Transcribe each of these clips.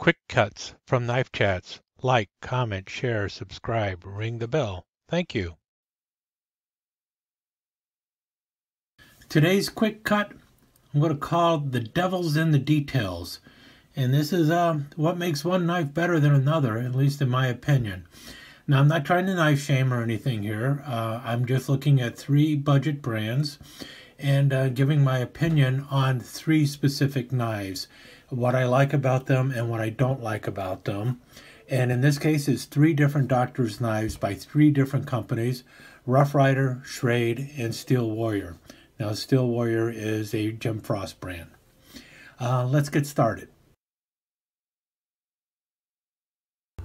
Quick cuts from Knife Chats. Like, comment, share, subscribe, ring the bell. Thank you. Today's quick cut, I'm going to call The Devil's in the Details. And this is uh, what makes one knife better than another, at least in my opinion. Now, I'm not trying to knife shame or anything here. Uh, I'm just looking at three budget brands and uh, giving my opinion on three specific knives what I like about them and what I don't like about them. And in this case, it's three different doctor's knives by three different companies Rough Rider, Schrade, and Steel Warrior. Now, Steel Warrior is a Jim Frost brand. Uh, let's get started.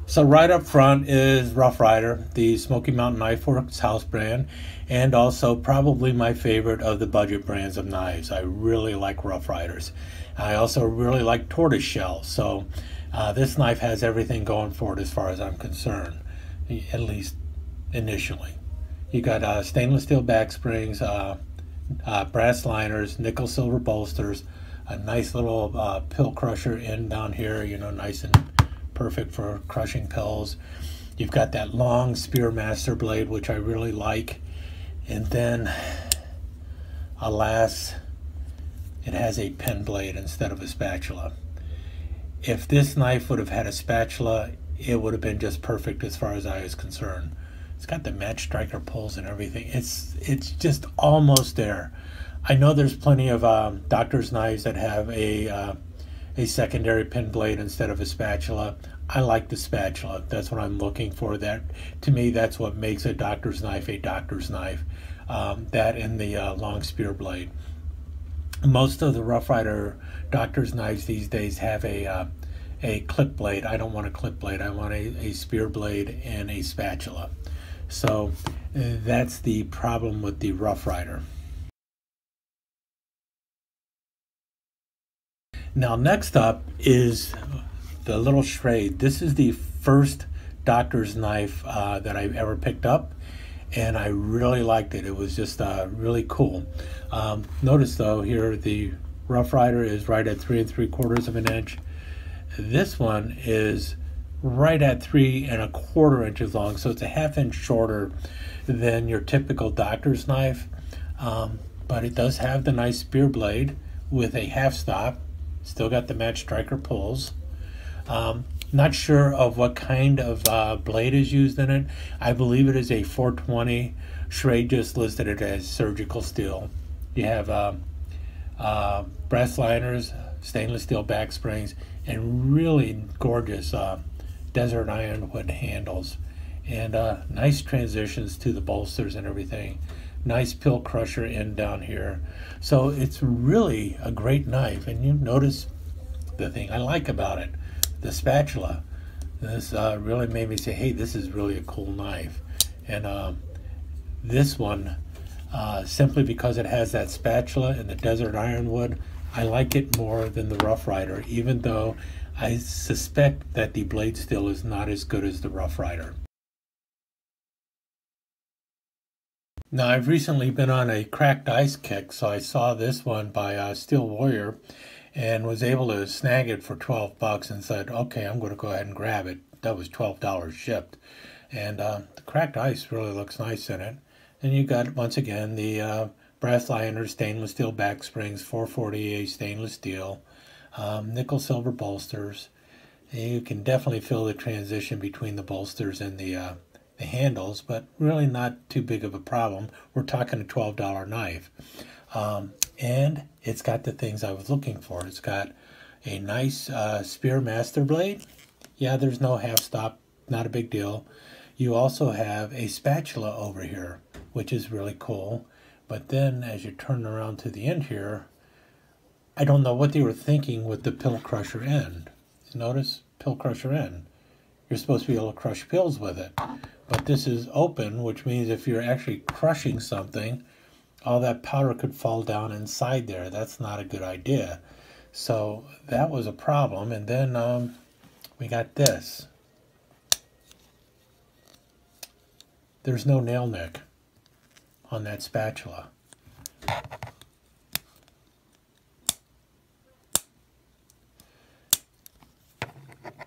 So right up front is Rough Rider, the Smoky Mountain Knife Works house brand, and also probably my favorite of the budget brands of knives. I really like Rough Riders. I also really like tortoise shell. So uh, this knife has everything going for it as far as I'm concerned, at least initially. You got uh, stainless steel back springs, uh, uh brass liners, nickel silver bolsters, a nice little uh, pill crusher in down here, you know, nice and perfect for crushing pills. You've got that long spear master blade, which I really like. And then, alas, it has a pen blade instead of a spatula. If this knife would have had a spatula, it would have been just perfect as far as I was concerned. It's got the match striker pulls and everything. It's it's just almost there. I know there's plenty of um, doctor's knives that have a uh, a secondary pen blade instead of a spatula. I like the spatula. That's what I'm looking for. That to me, that's what makes a doctor's knife a doctor's knife. Um, that and the uh, long spear blade. Most of the Rough Rider doctor's knives these days have a uh, a clip blade. I don't want a clip blade. I want a, a spear blade and a spatula. So uh, that's the problem with the Rough Rider. Now, next up is the little Schrade. This is the first doctor's knife uh, that I've ever picked up, and I really liked it. It was just uh, really cool. Um, notice though here the Rough Rider is right at three and three quarters of an inch. This one is right at three and a quarter inches long, so it's a half inch shorter than your typical doctor's knife. Um, but it does have the nice spear blade with a half stop Still got the match striker pulls. Um, not sure of what kind of uh, blade is used in it. I believe it is a 420. Schrade just listed it as surgical steel. You have uh, uh, brass liners, stainless steel back springs, and really gorgeous uh, desert ironwood handles. And uh, nice transitions to the bolsters and everything nice pill crusher in down here. So it's really a great knife. And you notice the thing I like about it, the spatula. This uh, really made me say, hey, this is really a cool knife. And uh, this one, uh, simply because it has that spatula and the desert ironwood, I like it more than the Rough Rider, even though I suspect that the blade steel is not as good as the Rough Rider. Now, I've recently been on a cracked ice kick, so I saw this one by uh, Steel Warrior and was able to snag it for 12 bucks and said, okay, I'm going to go ahead and grab it. That was $12 shipped. And uh, the cracked ice really looks nice in it. And you got, once again, the uh, brass liners, stainless steel back springs, 440A stainless steel, um, nickel silver bolsters. And you can definitely feel the transition between the bolsters and the uh, the handles, but really not too big of a problem. We're talking a $12 knife. Um, and it's got the things I was looking for. It's got a nice uh, Spearmaster blade. Yeah, there's no half stop, not a big deal. You also have a spatula over here, which is really cool. But then as you turn around to the end here, I don't know what they were thinking with the pill crusher end. Notice pill crusher end. You're supposed to be able to crush pills with it. But this is open, which means if you're actually crushing something, all that powder could fall down inside there. That's not a good idea. So that was a problem. And then um, we got this. There's no nail nick on that spatula.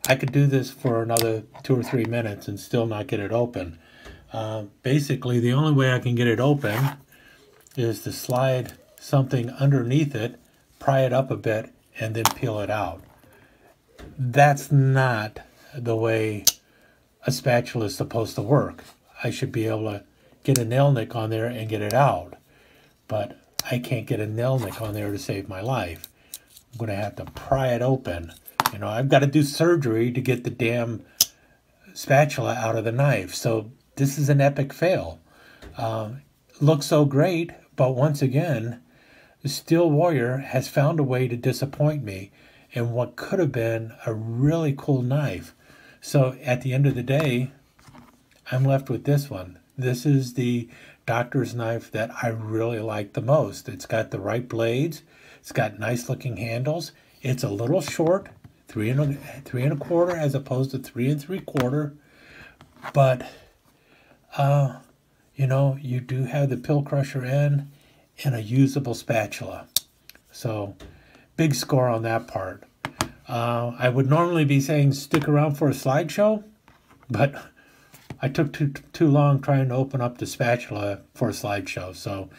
I could do this for another two or three minutes and still not get it open. Uh, basically, the only way I can get it open is to slide something underneath it, pry it up a bit, and then peel it out. That's not the way a spatula is supposed to work. I should be able to get a nail nick on there and get it out. But I can't get a nail nick on there to save my life. I'm going to have to pry it open. You know, I've got to do surgery to get the damn spatula out of the knife. So this is an epic fail. Uh, looks so great, but once again, Steel Warrior has found a way to disappoint me in what could have been a really cool knife. So at the end of the day, I'm left with this one. This is the doctor's knife that I really like the most. It's got the right blades. It's got nice looking handles. It's a little short, three and a, three and a quarter as opposed to three and three quarter. But, uh, you know, you do have the pill crusher in and a usable spatula. So, big score on that part. Uh, I would normally be saying stick around for a slideshow, but I took too, too long trying to open up the spatula for a slideshow, so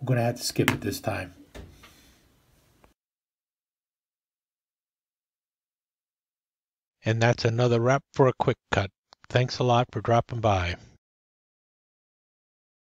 I'm going to have to skip it this time. And that's another wrap for a quick cut. Thanks a lot for dropping by.